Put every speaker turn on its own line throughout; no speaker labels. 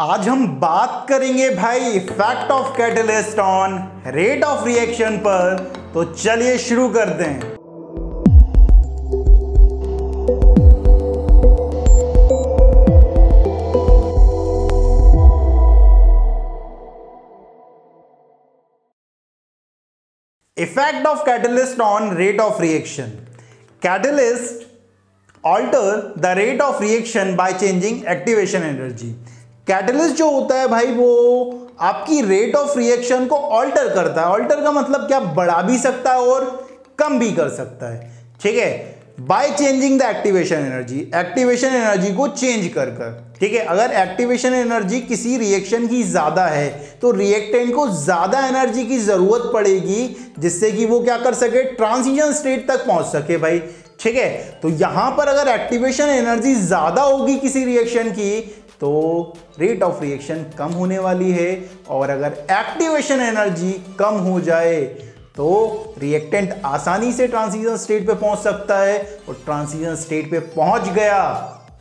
आज हम बात करेंगे भाई effect of catalyst on rate of reaction पर। तो चलिए शुरू करते हैं। Effect of catalyst on rate of reaction catalyst alter the rate of reaction by changing activation energy catalyst जो होता है भाई, वो आपकी रेट ऑफ़ रिएक्शन को ऑल्टर करता है। ऑल्टर का मतलब क्या बढ़ा भी सकता है और कम भी कर सकता है। ठीक है? By changing the activation energy activation energy को चेंज कर कर। ठीक है? अगर एक्टिवेशन एनर्जी किसी रिएक्शन की ज़्यादा है तो रिएक्टेंट को ज़्यादा एनर्जी की ज़रूरत पड़ेगी, जिससे कि वो क्या कर सके? ट्रांसिशन स्टेट तक पहुँच सके भाई। ठीक है? तो यहाँ पर अगर एक्टिवेशन एनर्जी ज़्यादा होगी किसी रिएक्शन की तो रेट ऑफ़ रिएक्शन कम होने वाली है और अगर एक्टिवेशन एनर्जी कम हो जाए तो रिएक्टेंट आसानी से ट्रांसिशन स्टेट पे पहुँच सकता है और ट्रांसिशन स्टेट पे पहुँच गया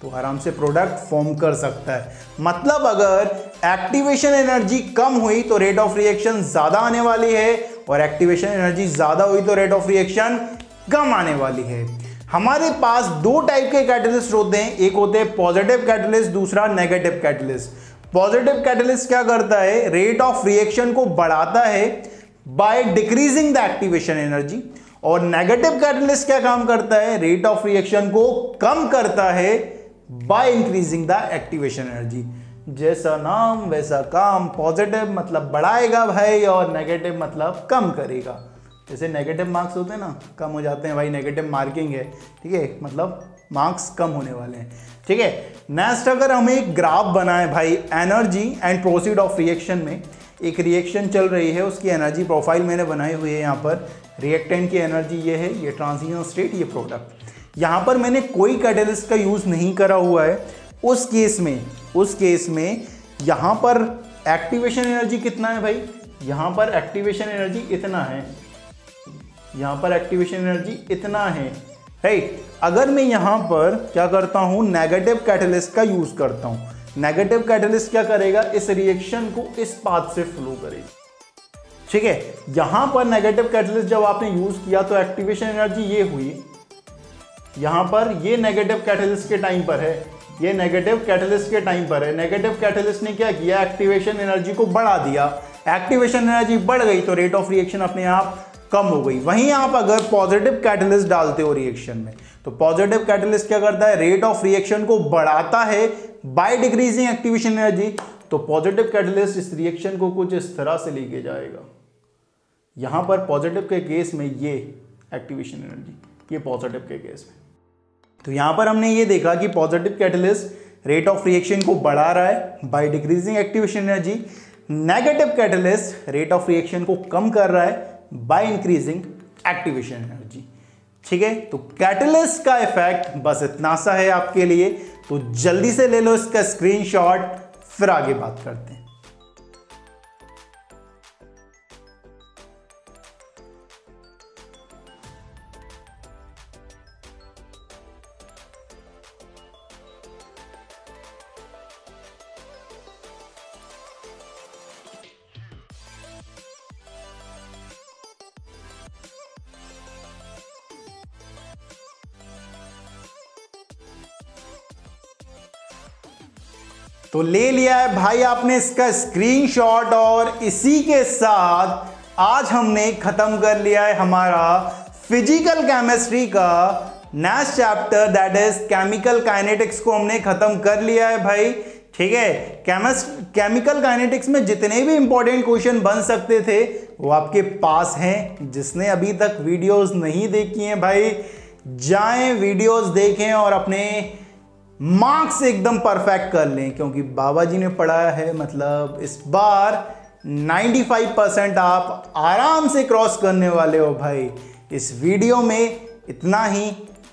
तो आराम से प्रोडक्ट फॉर्म कर सकता है। मतलब अगर एक्टिवेशन एनर्जी कम हुई तो रेट ऑफ़ रिएक्शन ज़्यादा आने वाली है और एक्टिवेशन एनर्जी ज़्यादा हुई तो रेट ऑफ़ रिएक्शन कम आने वाली है। हमारे पास दो टाइप के कैटलिस्ट होते हैं। एक होते हैं पॉजिटिव कैटलिस्ट दूसरा नेगेटिव कैटलिस्ट पॉजिटिव कैटलिस्ट क्या करता है? रेट ऑफ़ रिएक्शन को बढ़ाता है by decreasing the activation energy और नेगेटिव कैटलिस्ट क्या काम करता है? रेट ऑफ़ रिएक्शन को कम करता है by increasing the activation energy जैसा नाम, वैसा काम पॉजिटिव मतलब बढ़ाएगा भाई और नेगेटिव मतलब कम करेगा। जैसे नेगेटिव मार्क्स होते हैं ना, कम हो जाते हैं, भाई नेगेटिव मार्किंग है। ठीक है? मतलब मार्क्स कम होने वाले हैं। ठीक है? नेक्स्ट अगर हमें एक ग्राफ बनाए भाई energy and proceed of reaction में, एक रिएक्शन चल रही है, उसकी एनर्जी प्रोफ़ाइल मैंने बनाई हुई है यहाँ पर। रिएक्टेंट की एनर्जी ये है, ये ट्रांजिशन स्टेट ये प्रोडक्ट यहाँ पर मैंने कोई कैटलिस्ट का यूज़ नहीं करा हुआ है। उस केस में, उस केस में यहाँ पर एक्टिवेशन एनर्जी कितना है भाई? यहाँ पर एक्टिवेशन एनर्जी इतना है। यहाँ पर एक्टिवेशन एनर्जी इतना है। राइट अगर मैं यहाँ पर क्या करता हूँ? नेगेटिव कैटलिस्ट का यूज़ करता हूँ। नेगेटिव कैटलिस्ट क्या करेगा? इस रिएक्शन को इस पाथ से फ्लो करेगा। ठीक है? यहाँ पर नेगेटिव कैटलिस्ट जब आपने यूज़ किया तो एक्टिवेशन एनर्जी ये हुई। यहाँ पर ये नेगेटिव कैटलिस्ट के टाइम पर है। ये नेगेटिव कैटलिस्ट के टाइम पर है। नेगेटिव कैटलिस्ट ने क्या किया? एक्टिवेशन एनर्जी को बढ़ा दिया। एक्टिवेशन एनर्जी बढ़ गई तो रेट ऑफ़ रिएक्शन अपने आप कम हो गई। वहीं आप अगर पॉजिटिव कैटलिस्ट डालते हो रिएक्शन में तो पॉजिटिव कैटलिस्ट क्या करता है? रेट ऑफ़ रिएक्शन को बढ़ाता है बाय डिक्रीजिंग एक्टिवेशन एनर्जी तो पॉजिटिव कैटलिस्ट इस रिएक्शन को कुछ इस तरह से लेके जाएगा। यहाँ पर पॉजिटिव के केस में ये एक्टिवेशन एनर्जी ये पॉजिटिव के केस में। तो यहाँ पर हमने ये देखा कि positive catalyst rate of reaction को बढ़ा रहा है by decreasing activation energy negative catalyst rate of reaction को कम कर रहा है बाय इंक्रीजिंग एक्टिवेशन एनर्जी ठीक है? तो कैटलिस्ट का इफ़ेक्ट बस इतना सा है आपके लिए। तो जल्दी से ले लो इसका स्क्रीनशॉट फिर आगे बात करते हैं। तो ले लिया है भाई आपने इसका स्क्रीनशॉट और इसी के साथ आज हमने खत्म कर लिया है हमारा फ़िज़िकल केमिस्ट्री का next chapter that is chemical kinetics को हमने खत्म कर लिया है भाई। ठीक है? केमिस्ट केमिकल काइनेटिक्स में जितने भी इंपॉर्टेंट क्वेश्चन बन सकते थे, वो आपके पास हैं। जिसने अभी तक वीडियोस नहीं देखी हैं भाई, जाएँ वीडियोस देखें और अपने मार्क्स एकदम परफेक्ट कर लें, क्योंकि बाबा जी ने पढ़ाया है मतलब इस बार 95 परसेंट आप आराम से क्रॉस करने वाले हो भाई। इस वीडियो में इतना ही।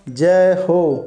जय हो।